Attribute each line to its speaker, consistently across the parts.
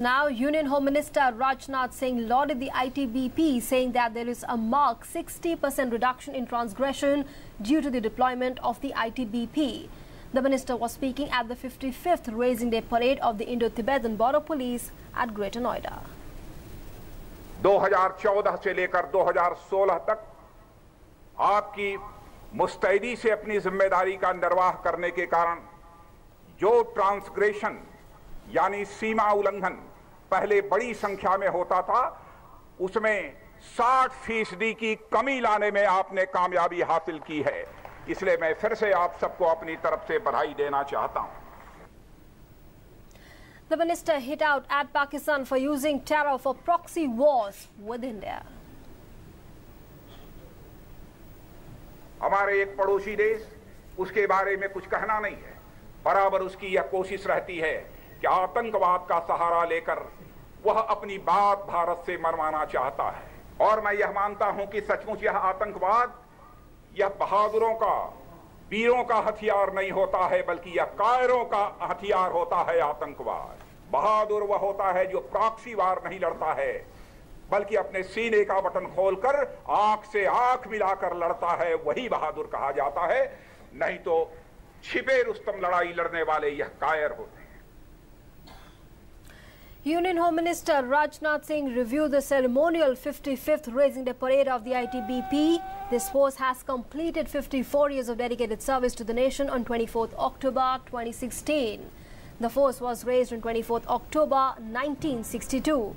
Speaker 1: Now, Union Home Minister Rajnath Singh lauded the ITBP, saying that there is a marked 60% reduction in transgression due to the deployment of the ITBP. The minister was speaking at the 55th Raising Day Parade of the Indo-Tibetan Border Police at Greater Noida.
Speaker 2: 2014 से लेकर 2016 तक आपकी मुस्तैदी से अपनी जिम्मेदारी का निर्वाह करने के कारण जो ट्रांसग्रेशन यानी सीमा उल्लंघन पहले बड़ी संख्या में होता था उसमें 60 फ़ीसदी की कमी लाने में आपने कामयाबी हासिल की है। इसलिए मैं फिर से आप सबको अपनी तरफ़ से बधाई देना चाहता हूँ।
Speaker 1: The minister hit out at Pakistan for using terror for proxy wars with India.
Speaker 2: हमारे एक पड़ोसी देश उसके बारे में कुछ कहना नहीं है। बराबर उसकी यह कोशिश रहती है कि आतंकवाद का सहारा लेकर वह अपनी बात भारत से मरवाना चाहता है। और मैं यह मानता हूँ कि सचमुच यह आतंकवाद यह बहादुरों का, वीरों का हथियार नहीं होता है, बल्कि यह कायरों का हथियार होता है आतंकवाद। बहादुर वह होता है जो प्रॉक्सी वार नहीं लड़ता है, बल्कि अपने सीने का बटन खोलकर आँख से आँख मिलाकर लड़ता है, वही बहादुर कहा जाता है। नहीं तो छिपे रुस्तम लड़ाई लड़ने वाले यह कायर होते हैं।
Speaker 1: Union Home Minister Rajnath Singh reviewed the ceremonial 55th Raising Day Parade of the ITBP. This force has completed 54 years of dedicated service to the nation on 24th October 2016. The force was raised on 24th October 1962.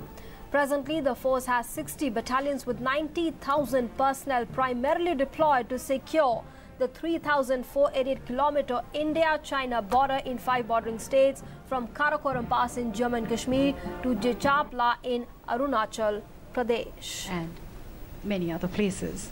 Speaker 1: Presently, the force has 60 battalions with 90,000 personnel primarily deployed to secure the 3,488 kilometer India-China border in five bordering states from Karakoram Pass in Jammu and Kashmir to Jachep La in Arunachal Pradesh.
Speaker 3: and many other places.